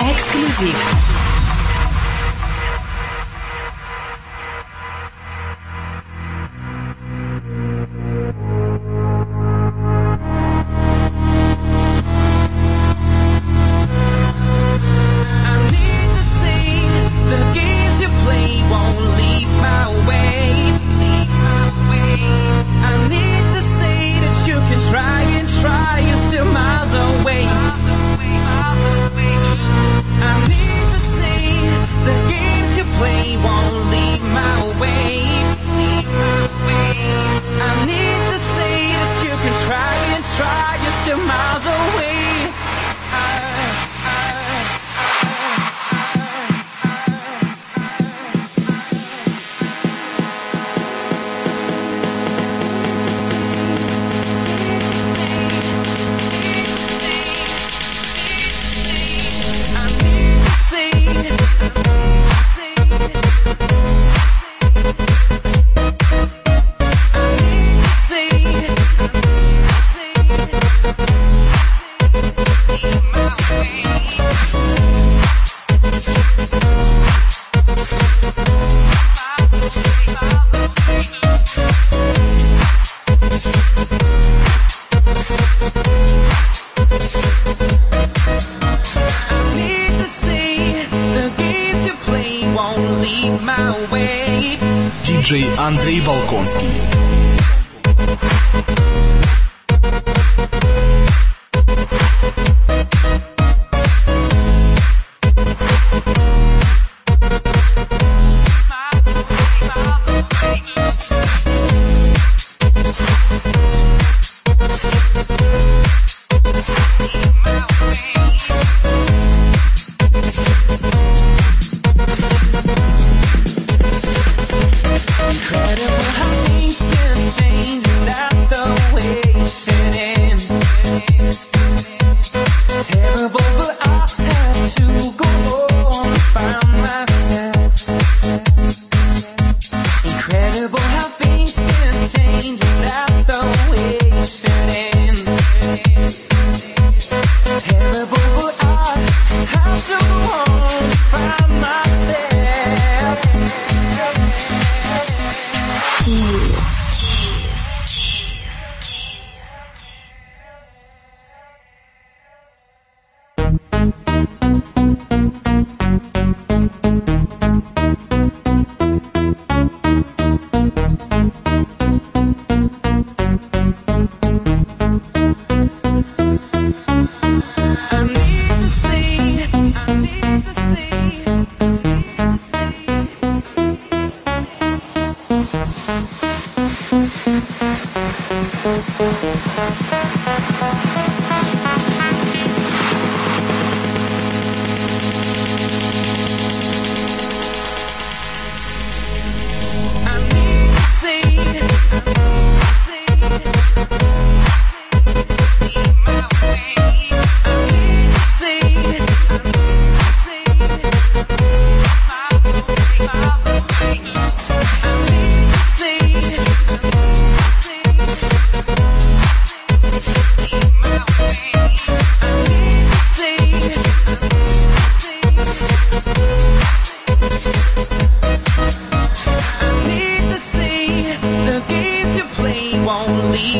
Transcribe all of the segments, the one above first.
Exclusive. Диджей Андрей Балконский.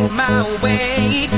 my way.